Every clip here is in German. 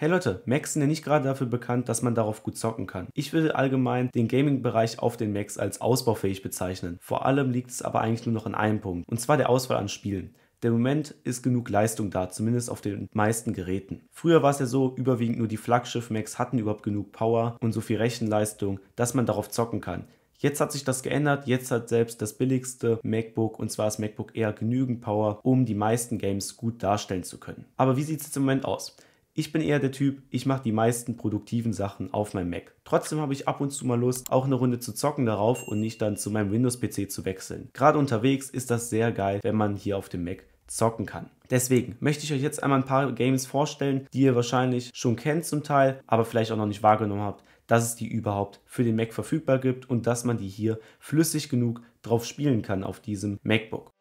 Hey Leute, Macs sind ja nicht gerade dafür bekannt, dass man darauf gut zocken kann. Ich würde allgemein den Gaming-Bereich auf den Macs als ausbaufähig bezeichnen. Vor allem liegt es aber eigentlich nur noch an einem Punkt, und zwar der Auswahl an Spielen. Der Moment ist genug Leistung da, zumindest auf den meisten Geräten. Früher war es ja so, überwiegend nur die Flaggschiff-Macs hatten überhaupt genug Power und so viel Rechenleistung, dass man darauf zocken kann. Jetzt hat sich das geändert. Jetzt hat selbst das billigste MacBook, und zwar das MacBook Air, genügend Power, um die meisten Games gut darstellen zu können. Aber wie sieht es jetzt im Moment aus? Ich bin eher der Typ, ich mache die meisten produktiven Sachen auf meinem Mac. Trotzdem habe ich ab und zu mal Lust, auch eine Runde zu zocken darauf und nicht dann zu meinem Windows-PC zu wechseln. Gerade unterwegs ist das sehr geil, wenn man hier auf dem Mac zocken kann. Deswegen möchte ich euch jetzt einmal ein paar Games vorstellen, die ihr wahrscheinlich schon kennt zum Teil, aber vielleicht auch noch nicht wahrgenommen habt, dass es die überhaupt für den Mac verfügbar gibt und dass man die hier flüssig genug drauf spielen kann auf diesem MacBook.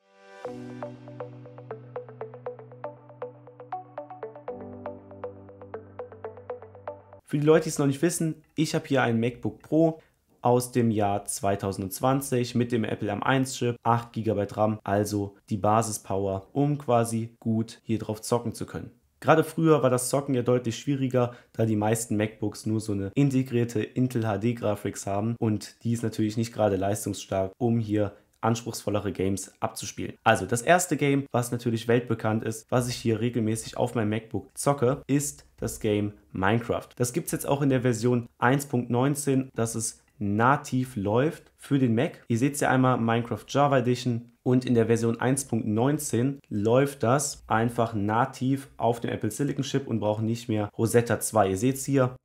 Für die Leute, die es noch nicht wissen, ich habe hier ein MacBook Pro aus dem Jahr 2020 mit dem Apple M1 Chip, 8 GB RAM, also die Basispower, um quasi gut hier drauf zocken zu können. Gerade früher war das Zocken ja deutlich schwieriger, da die meisten MacBooks nur so eine integrierte Intel HD Graphics haben und die ist natürlich nicht gerade leistungsstark, um hier anspruchsvollere Games abzuspielen. Also das erste Game, was natürlich weltbekannt ist, was ich hier regelmäßig auf meinem MacBook zocke, ist das Game Minecraft. Das gibt es jetzt auch in der Version 1.19, dass es nativ läuft für den Mac. Ihr seht es ja einmal Minecraft Java Edition und in der Version 1.19 läuft das einfach nativ auf dem Apple Silicon Chip und braucht nicht mehr Rosetta 2. Ihr seht es hier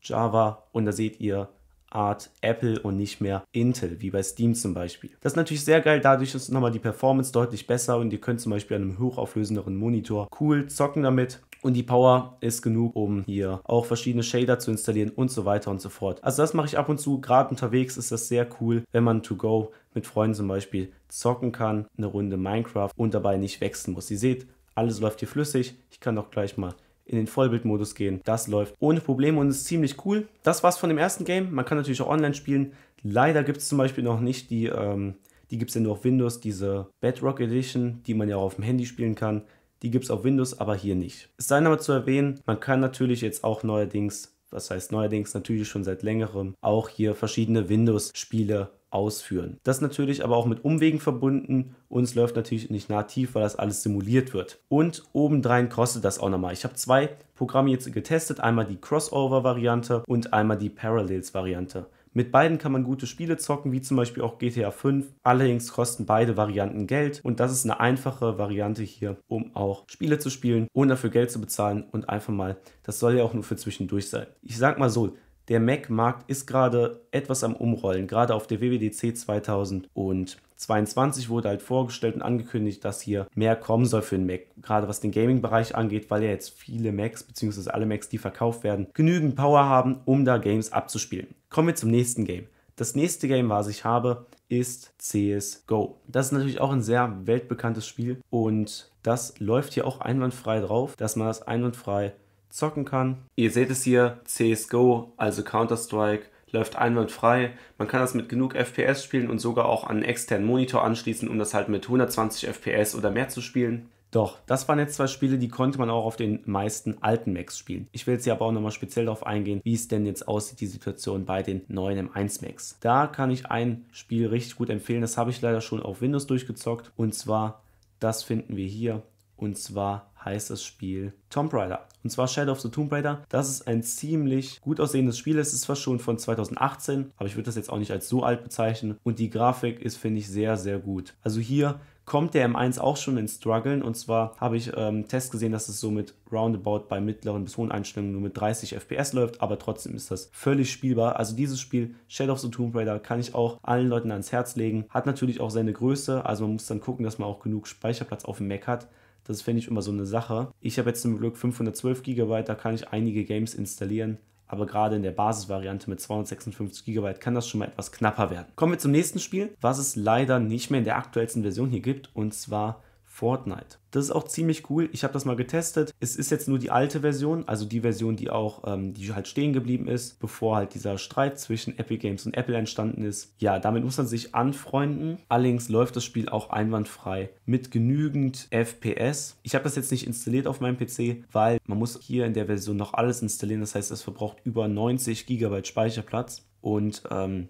Java und da seht ihr Art Apple und nicht mehr Intel, wie bei Steam zum Beispiel. Das ist natürlich sehr geil, dadurch ist nochmal die Performance deutlich besser und ihr könnt zum Beispiel an einem hochauflösenderen Monitor cool zocken damit. Und die Power ist genug, um hier auch verschiedene Shader zu installieren und so weiter und so fort. Also das mache ich ab und zu. Gerade unterwegs ist das sehr cool, wenn man to go mit Freunden zum Beispiel zocken kann, eine Runde Minecraft und dabei nicht wechseln muss. Ihr seht, alles läuft hier flüssig. Ich kann auch gleich mal in den Vollbildmodus gehen. Das läuft ohne Probleme und ist ziemlich cool. Das war's von dem ersten Game. Man kann natürlich auch online spielen. Leider gibt es zum Beispiel noch nicht die, ähm, die gibt es ja nur auf Windows, diese Bedrock Edition, die man ja auch auf dem Handy spielen kann. Die gibt es auf Windows, aber hier nicht. Es sei aber zu erwähnen, man kann natürlich jetzt auch neuerdings, was heißt neuerdings natürlich schon seit längerem, auch hier verschiedene Windows-Spiele ausführen. Das ist natürlich aber auch mit Umwegen verbunden und es läuft natürlich nicht nativ, weil das alles simuliert wird. Und obendrein kostet das auch nochmal. Ich habe zwei Programme jetzt getestet, einmal die Crossover-Variante und einmal die Parallels-Variante. Mit beiden kann man gute Spiele zocken, wie zum Beispiel auch GTA 5. Allerdings kosten beide Varianten Geld und das ist eine einfache Variante hier, um auch Spiele zu spielen, ohne dafür Geld zu bezahlen und einfach mal, das soll ja auch nur für zwischendurch sein. Ich sag mal so, der Mac-Markt ist gerade etwas am Umrollen. Gerade auf der WWDC 2022 wurde halt vorgestellt und angekündigt, dass hier mehr kommen soll für den Mac. Gerade was den Gaming-Bereich angeht, weil ja jetzt viele Macs, beziehungsweise alle Macs, die verkauft werden, genügend Power haben, um da Games abzuspielen. Kommen wir zum nächsten Game. Das nächste Game, was ich habe, ist CSGO. Das ist natürlich auch ein sehr weltbekanntes Spiel und das läuft hier auch einwandfrei drauf, dass man das einwandfrei zocken kann. Ihr seht es hier, CSGO, also Counter-Strike, läuft einwandfrei. Man kann das mit genug FPS spielen und sogar auch an einen externen Monitor anschließen, um das halt mit 120 FPS oder mehr zu spielen. Doch, das waren jetzt zwei Spiele, die konnte man auch auf den meisten alten Macs spielen. Ich will jetzt hier aber auch nochmal speziell darauf eingehen, wie es denn jetzt aussieht, die Situation bei den neuen M1 Macs. Da kann ich ein Spiel richtig gut empfehlen, das habe ich leider schon auf Windows durchgezockt und zwar, das finden wir hier und zwar heißt das Spiel Tomb Raider. Und zwar Shadow of the Tomb Raider. Das ist ein ziemlich gut aussehendes Spiel. Es ist zwar schon von 2018, aber ich würde das jetzt auch nicht als so alt bezeichnen. Und die Grafik ist, finde ich, sehr, sehr gut. Also hier kommt der M1 auch schon ins Struggeln. Und zwar habe ich ähm, Test gesehen, dass es so mit Roundabout bei mittleren bis hohen Einstellungen nur mit 30 FPS läuft, aber trotzdem ist das völlig spielbar. Also dieses Spiel Shadow of the Tomb Raider kann ich auch allen Leuten ans Herz legen. Hat natürlich auch seine Größe, also man muss dann gucken, dass man auch genug Speicherplatz auf dem Mac hat. Das finde ich immer so eine Sache. Ich habe jetzt zum Glück 512 GB, da kann ich einige Games installieren. Aber gerade in der Basisvariante mit 256 GB kann das schon mal etwas knapper werden. Kommen wir zum nächsten Spiel, was es leider nicht mehr in der aktuellsten Version hier gibt. Und zwar Fortnite. Das ist auch ziemlich cool. Ich habe das mal getestet. Es ist jetzt nur die alte Version, also die Version, die auch, ähm, die halt stehen geblieben ist, bevor halt dieser Streit zwischen Epic Games und Apple entstanden ist. Ja, damit muss man sich anfreunden. Allerdings läuft das Spiel auch einwandfrei mit genügend FPS. Ich habe das jetzt nicht installiert auf meinem PC, weil man muss hier in der Version noch alles installieren. Das heißt, es verbraucht über 90 GB Speicherplatz und ähm,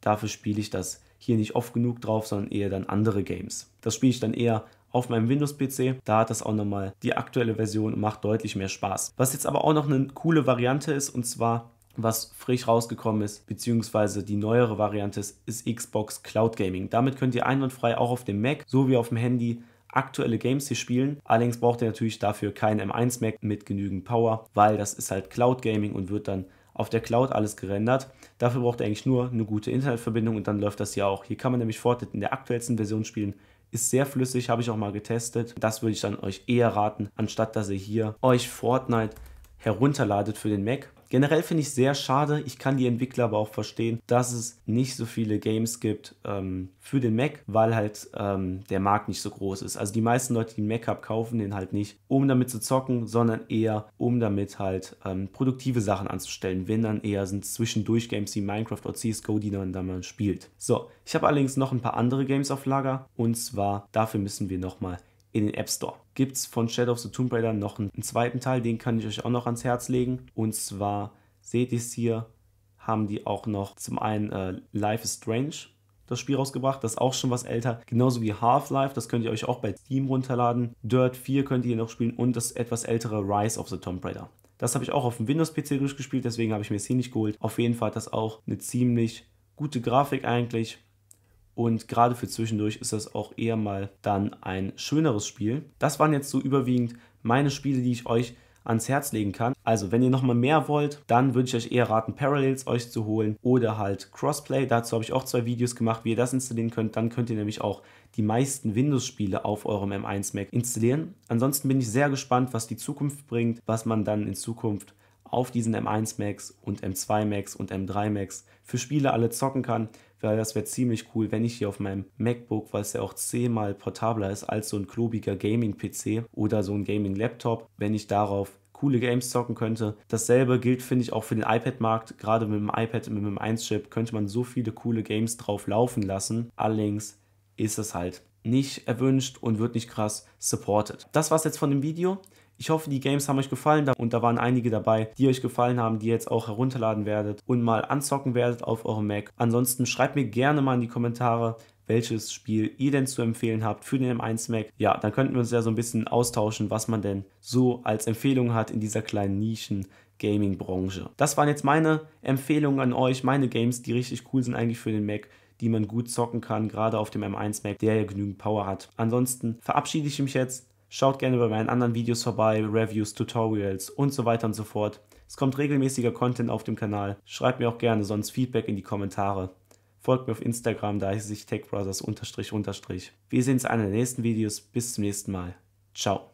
dafür spiele ich das hier nicht oft genug drauf, sondern eher dann andere Games. Das spiele ich dann eher auf meinem Windows-PC. Da hat das auch nochmal die aktuelle Version und macht deutlich mehr Spaß. Was jetzt aber auch noch eine coole Variante ist, und zwar was frisch rausgekommen ist, beziehungsweise die neuere Variante ist, ist Xbox Cloud Gaming. Damit könnt ihr einwandfrei auch auf dem Mac sowie auf dem Handy aktuelle Games hier spielen. Allerdings braucht ihr natürlich dafür kein M1 Mac mit genügend Power, weil das ist halt Cloud Gaming und wird dann auf der Cloud alles gerendert. Dafür braucht ihr eigentlich nur eine gute Internetverbindung und dann läuft das hier auch. Hier kann man nämlich Fortnite in der aktuellsten Version spielen ist sehr flüssig, habe ich auch mal getestet. Das würde ich dann euch eher raten, anstatt dass ihr hier euch Fortnite herunterladet für den Mac. Generell finde ich sehr schade, ich kann die Entwickler aber auch verstehen, dass es nicht so viele Games gibt ähm, für den Mac, weil halt ähm, der Markt nicht so groß ist. Also die meisten Leute, die einen Mac haben, kaufen den halt nicht, um damit zu zocken, sondern eher, um damit halt ähm, produktive Sachen anzustellen. Wenn dann eher sind zwischendurch Games wie Minecraft oder CSGO, die man dann mal spielt. So, ich habe allerdings noch ein paar andere Games auf Lager und zwar dafür müssen wir nochmal in den App Store. Gibt es von Shadow of the Tomb Raider noch einen, zweiten Teil, den kann ich euch auch noch ans Herz legen. Und zwar, seht ihr es hier, haben die auch noch zum einen äh, Life is Strange das Spiel rausgebracht. Das ist auch schon was älter. Genauso wie Half-Life, das könnt ihr euch auch bei Steam runterladen. Dirt 4 könnt ihr noch spielen und das etwas ältere Rise of the Tomb Raider. Das habe ich auch auf dem Windows-PC durchgespielt, deswegen habe ich mir es hier nicht geholt. Auf jeden Fall hat das auch eine ziemlich gute Grafik eigentlich. Und gerade für zwischendurch ist das auch eher mal dann ein schöneres Spiel. Das waren jetzt so überwiegend meine Spiele, die ich euch ans Herz legen kann. Also, wenn ihr nochmal mehr wollt, dann würde ich euch eher raten, Parallels euch zu holen oder halt Crossplay. Dazu habe ich auch zwei Videos gemacht, wie ihr das installieren könnt. Dann könnt ihr nämlich auch die meisten Windows-Spiele auf eurem M1 Mac installieren. Ansonsten bin ich sehr gespannt, was die Zukunft bringt, was man dann in Zukunft auf diesen M1 Max und M2 Max und M3 Max für Spiele alle zocken kann weil das wäre ziemlich cool, wenn ich hier auf meinem MacBook, weil es ja auch zehnmal portabler ist als so ein klobiger Gaming-PC oder so ein Gaming-Laptop, wenn ich darauf coole Games zocken könnte. Dasselbe gilt, finde ich, auch für den iPad-Markt. Gerade mit dem iPad mit dem 1-Chip könnte man so viele coole Games drauf laufen lassen. Allerdings ist es halt nicht erwünscht und wird nicht krass supported. Das war's jetzt von dem Video. Ich hoffe, die Games haben euch gefallen und da waren einige dabei, die euch gefallen haben, die ihr jetzt auch herunterladen werdet und mal anzocken werdet auf eurem Mac. Ansonsten schreibt mir gerne mal in die Kommentare, welches Spiel ihr denn zu empfehlen habt für den M1 Mac. Ja, dann könnten wir uns ja so ein bisschen austauschen, was man denn so als Empfehlung hat in dieser kleinen Nischen. Gaming-Branche. Das waren jetzt meine Empfehlungen an euch, meine Games, die richtig cool sind eigentlich für den Mac die man gut zocken kann, gerade auf dem M1 Mac, der ja genügend Power hat. Ansonsten verabschiede ich mich jetzt. Schaut gerne bei meinen anderen Videos vorbei, Reviews, Tutorials und so weiter und so fort. Es kommt regelmäßiger Content auf dem Kanal. Schreibt mir auch gerne sonst Feedback in die Kommentare. Folgt mir auf Instagram, da heißt sich techbrothers. Wir sehen uns in einer der nächsten Videos. Bis zum nächsten Mal. Ciao.